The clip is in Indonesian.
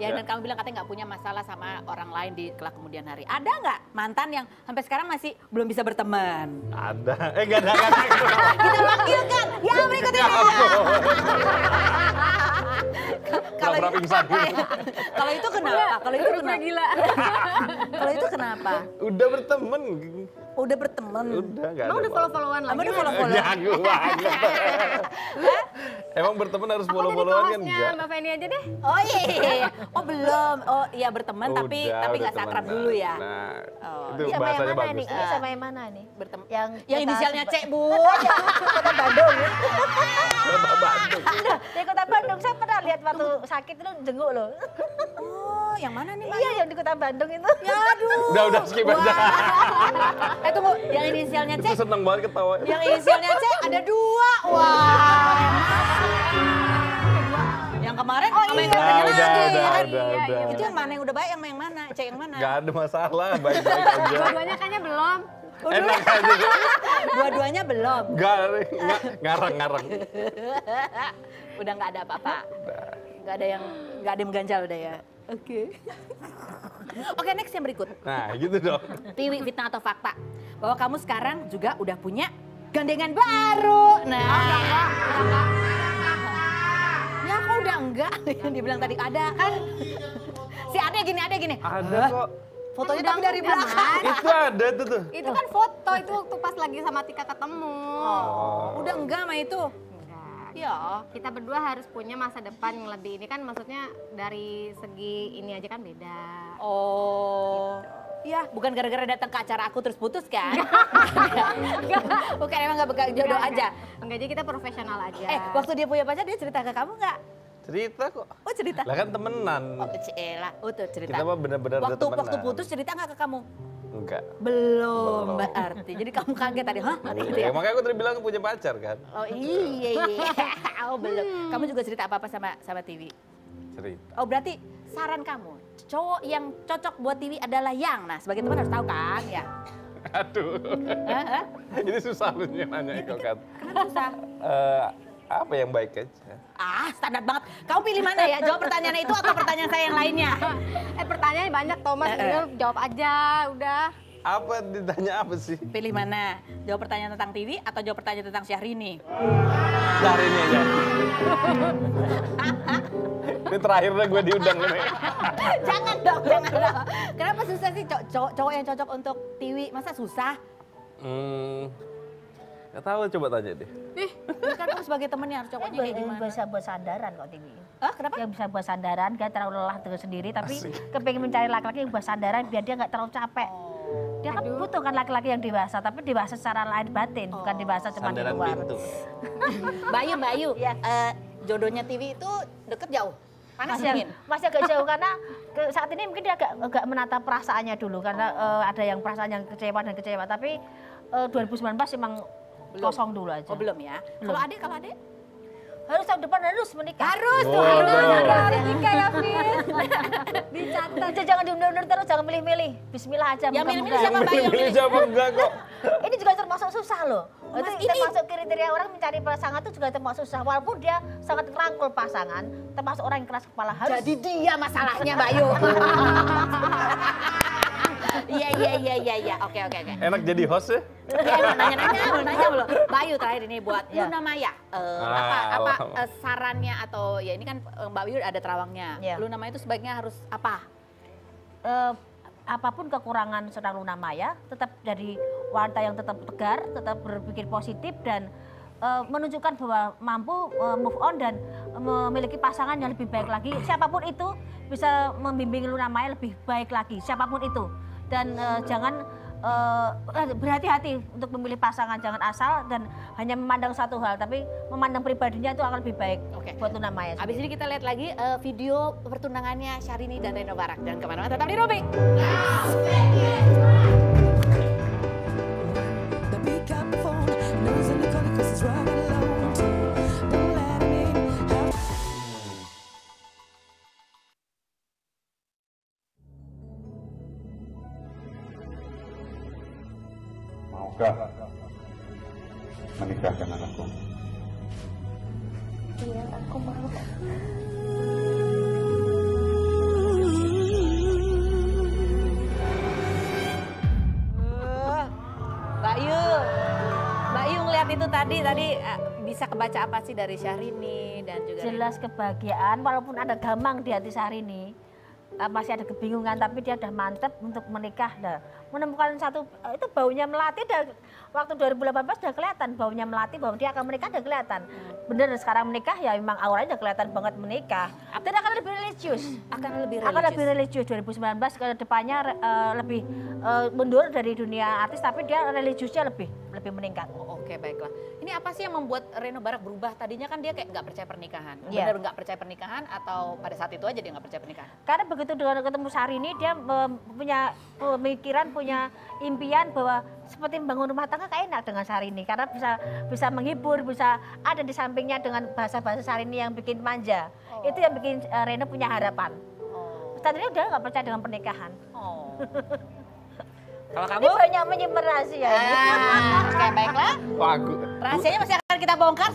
Ya, Ya. dan kamu bilang katanya nggak punya masalah sama orang lain di kelak kemudian hari. Ada nggak mantan yang sampai sekarang masih belum bisa berteman? Ada. Eh enggak ada, enggak ada. Kita panggilkan yang berikutnya. Kalau Pura-pura pingsan. kalau itu kenapa? Kalau itu kenapa? gila. Kalau itu kenapa? Udah berteman. Udah berteman. Udah enggak. Emang udah follow-followan lagi? Emang udah follow-follow? Jago banget. Emang berteman harus follow-followan kan enggak? Mbak Feni aja deh. Oh iya, iya, iya. Oh belum. Oh iya berteman tapi Udah, tapi udah nggak sakrab dulu ya. Nah, Oh, itu Ini sama yang bahasanya mana bagus. nih? Ini sama yang mana nih? Bertem Yang yang inisialnya C, Bu. Kota Bandung. Kota Bandung. Di Kota Bandung saya pernah lihat waktu sakit itu jenguk loh. Oh, yang mana nih? Iya yang di Kota Bandung itu. Ya aduh. Udah, udah skip aja. Eh tunggu, yang inisialnya C, Itu seneng banget ketawa. yang inisialnya C ada dua. Wah. Yang kemarin Oh, sama yang iya. Nah, udah, lagi. udah, kan? udah, Iya, udah. iya. Itu yang mana yang udah baik, yang yang mana? C yang mana? Gak ada masalah, baik-baik aja. Dua-duanya kayaknya belum. Enak aja. Dua-duanya belum. Gak, ngarang-ngarang. Udah nggak ada apa-apa. Nggak ada yang nggak ada yang ganjal udah ya. Oke. Oke, next yang berikut. Nah, gitu dong. Tiwi fitnah atau fakta bahwa kamu sekarang juga udah punya gandengan baru. Nah, ya kok udah enggak? Yang dibilang tadi ada kan? Si ada gini, ada gini. Ada kok. Fotonya tapi dari belakang. Itu ada tuh tuh. Itu kan foto, itu waktu pas lagi sama Tika ketemu. Oh. Udah enggak mah itu. Enggak. Ya. Kita berdua harus punya masa depan yang lebih ini kan maksudnya dari segi ini aja kan beda. Oh. Iya, bukan gara-gara datang ke acara aku terus putus kan? bukan emang gak bekal jodoh Enggak, aja. Enggak, Enggak, jadi kita profesional aja. Eh, waktu dia punya pacar dia cerita ke kamu nggak? Cerita kok. Oh cerita. Lah kan temenan. Oh, Cela. Oh tuh cerita. Kita mah benar-benar udah waktu waktu putus cerita nggak ke kamu? Enggak. Belum, Belum. berarti. Jadi kamu kaget tadi, hah? Gitu ya? Ya, makanya aku tadi bilang punya pacar kan. Oh iya iya. Oh belum. Kamu juga cerita apa apa sama sama TV? Cerita. Oh berarti saran kamu cowok yang cocok buat TV adalah yang. Nah sebagai teman harus tahu kan ya. Aduh. Ini susah lu nanya kok kan. Kenapa susah? Eh, apa yang baik aja? Ah standar banget. Kamu pilih mana ya? Jawab pertanyaan itu atau pertanyaan saya yang lainnya? Eh pertanyaannya banyak Thomas, Eh, eh. udah jawab aja, udah. Apa ditanya apa sih? Pilih mana? Jawab pertanyaan tentang TV atau jawab pertanyaan tentang Syahrini? Dari ini aja. ini terakhirnya gue diundang nih. jangan dong, jangan dong. Kenapa susah sih cow- cowok, cowok yang cocok untuk TV? Masa susah? Hmm, gak tahu coba tanya deh. Ih, kan sebagai temennya harus cocoknya kayak Ini gimana? bisa buat sandaran kok TV. Hah, kenapa? Yang bisa buat sandaran, dia terlalu lelah dengan sendiri, tapi Asik. kepengen mencari laki-laki yang buat sandaran biar dia nggak terlalu capek. Dia kan Aduh. butuh kan laki-laki yang dewasa, tapi dewasa secara lain batin, bukan dewasa cuma di Sandaran luar. pintu. Bayu, Bayu, Iya. eh, jodohnya TV itu deket jauh? Panas masih, masih agak jauh karena ke, saat ini mungkin dia agak, agak menata perasaannya dulu karena eh, ada yang perasaan yang kecewa dan kecewa tapi eh, 2019 emang Belum. kosong dulu aja. Oh belum ya? Belum. Kalau adik, kalau adik? Harus tahun depan harus menikah. Harus tuh, Oh, harus. bener. harus nikah ya, Fis. Dicatat. Jangan, jangan diundur-undur terus, jangan milih-milih. Bismillah aja. Yang milih-milih siapa, Mbak? Yang milih? siapa enggak kok? Ini juga termasuk susah loh. Mas, itu ini- termasuk kriteria orang mencari pasangan itu juga termasuk susah. Walaupun dia sangat merangkul pasangan, termasuk orang yang keras kepala harus. Jadi dia masalahnya, Bayu. Iya, iya, iya, iya, iya. Oke, oke, oke. Enak jadi host ya? Oke, mau nanya-nanya, mau nanya belum? Bayu terakhir ini buat Ya. Luna Maya. Eh, Ah, apa apa eh, sarannya atau ya ini kan eh, Mbak Bayu ada terawangnya. Ya. Luna Maya itu sebaiknya harus apa? eh, apa pun kekurangan seorang Luna Maya, tetap jadi wanita yang tetap tegar, tetap berpikir positif dan eh, menunjukkan bahwa mampu move on dan memiliki pasangan yang lebih baik lagi. Siapa pun itu bisa membimbing Luna Maya lebih baik lagi, siapa pun itu. Dan eh, jangan eh, berhati-hati untuk memilih pasangan, jangan asal dan hanya memandang satu hal, tapi memandang pribadinya itu akan lebih baik Oke. buat Luna Maya. Habis ini kita lihat lagi eh, video pertunangannya Syahrini dan Reno Barak. Jangan ke mana-mana, tetap di Rubik. The pick up the phone, knows in the corner 'cause it's right alone. menikahkan anakku. Iya, aku mau. Eh, Mbak Yu, Mbak Yu ngeliat itu tadi, tadi eh, bisa kebaca apa sih dari Syahrini dan juga... Jelas kebahagiaan, walaupun ada gamang di hati Syahrini masih ada kebingungan tapi dia udah mantep untuk menikah. Dah menemukan satu eh, itu baunya melati dah waktu 2018 udah kelihatan baunya melati bahwa dia akan menikah udah kelihatan. Bener sekarang menikah ya memang auranya udah kelihatan banget menikah. Dan akan lebih religius. Akan lebih akan lebih religius. religius 2019 ke depannya eh, lebih eh, mundur dari dunia artis tapi dia religiusnya lebih lebih meningkat Oh, Oke baiklah. Ini apa sih yang membuat Reno Barak berubah? Tadinya kan dia kayak nggak percaya pernikahan. Iya. Benar nggak percaya pernikahan atau pada saat itu aja dia nggak percaya pernikahan? Karena begitu dengan ketemu Syahrini dia punya pemikiran, punya impian bahwa seperti membangun rumah tangga kayak enak dengan Syahrini karena bisa bisa menghibur, bisa ada di sampingnya dengan bahasa-bahasa Syahrini yang bikin manja. Itu yang bikin eh, Reno punya harapan. Oh. Tadinya udah nggak percaya dengan pernikahan. Oh. Kalau Ini kamu? banyak menyimpan rahasia. ini. Ah, Oke baiklah. Wah, aku, Rahasianya masih akan kita bongkar.